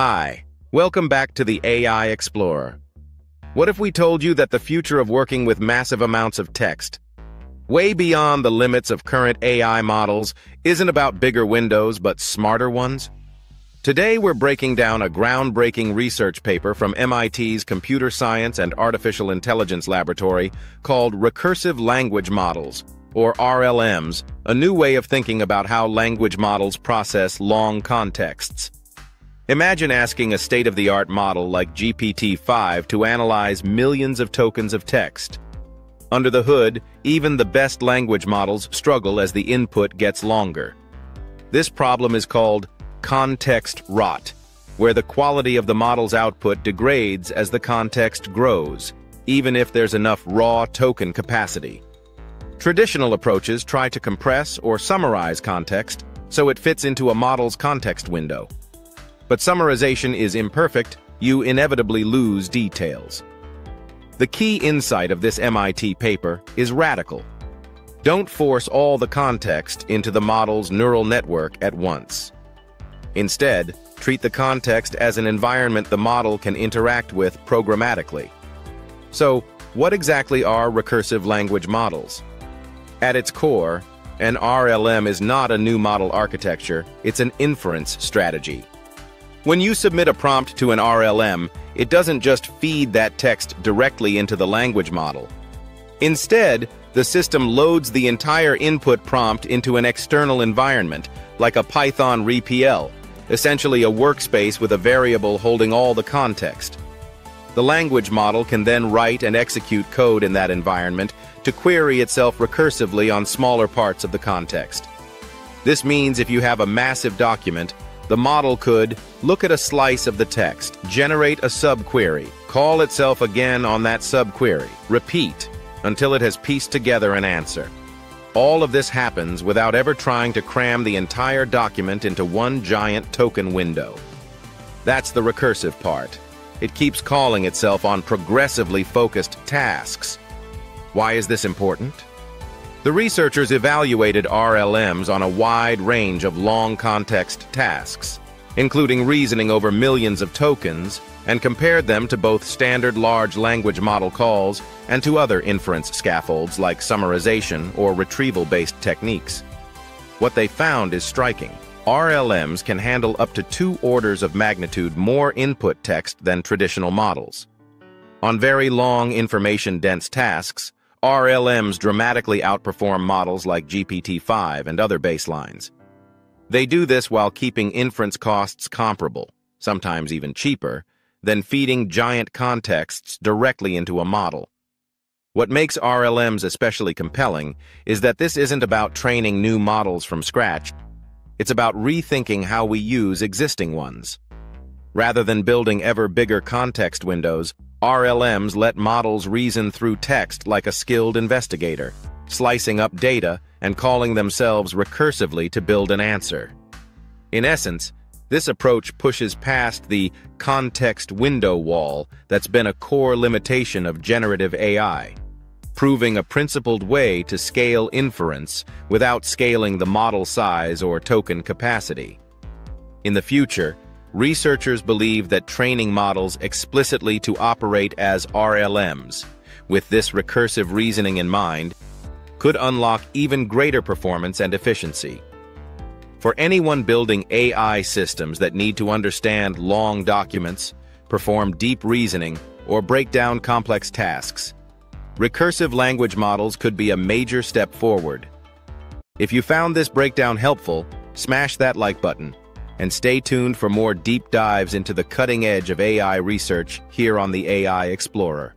Hi, welcome back to the AI Explorer. What if we told you that the future of working with massive amounts of text, way beyond the limits of current AI models, isn't about bigger windows but smarter ones? Today we're breaking down a groundbreaking research paper from MIT's Computer Science and Artificial Intelligence Laboratory called Recursive Language Models, or RLMs, a new way of thinking about how language models process long contexts. Imagine asking a state-of-the-art model like GPT-5 to analyze millions of tokens of text. Under the hood, even the best language models struggle as the input gets longer. This problem is called context rot, where the quality of the model's output degrades as the context grows, even if there's enough raw token capacity. Traditional approaches try to compress or summarize context so it fits into a model's context window. But summarization is imperfect, you inevitably lose details. The key insight of this MIT paper is radical. Don't force all the context into the model's neural network at once. Instead, treat the context as an environment the model can interact with programmatically. So, what exactly are recursive language models? At its core, an RLM is not a new model architecture, it's an inference strategy. When you submit a prompt to an RLM, it doesn't just feed that text directly into the language model. Instead, the system loads the entire input prompt into an external environment, like a Python RePL, essentially a workspace with a variable holding all the context. The language model can then write and execute code in that environment to query itself recursively on smaller parts of the context. This means if you have a massive document, the model could look at a slice of the text, generate a subquery, call itself again on that subquery, repeat, until it has pieced together an answer. All of this happens without ever trying to cram the entire document into one giant token window. That's the recursive part. It keeps calling itself on progressively focused tasks. Why is this important? The researchers evaluated RLMs on a wide range of long context tasks, including reasoning over millions of tokens, and compared them to both standard large language model calls and to other inference scaffolds like summarization or retrieval-based techniques. What they found is striking. RLMs can handle up to two orders of magnitude more input text than traditional models. On very long information-dense tasks, RLMs dramatically outperform models like GPT-5 and other baselines. They do this while keeping inference costs comparable, sometimes even cheaper, than feeding giant contexts directly into a model. What makes RLMs especially compelling is that this isn't about training new models from scratch. It's about rethinking how we use existing ones. Rather than building ever bigger context windows, RLMs let models reason through text like a skilled investigator, slicing up data and calling themselves recursively to build an answer. In essence, this approach pushes past the context window wall that's been a core limitation of generative AI, proving a principled way to scale inference without scaling the model size or token capacity. In the future, Researchers believe that training models explicitly to operate as RLMs, with this recursive reasoning in mind, could unlock even greater performance and efficiency. For anyone building AI systems that need to understand long documents, perform deep reasoning, or break down complex tasks, recursive language models could be a major step forward. If you found this breakdown helpful, smash that like button and stay tuned for more deep dives into the cutting edge of AI research here on the AI Explorer.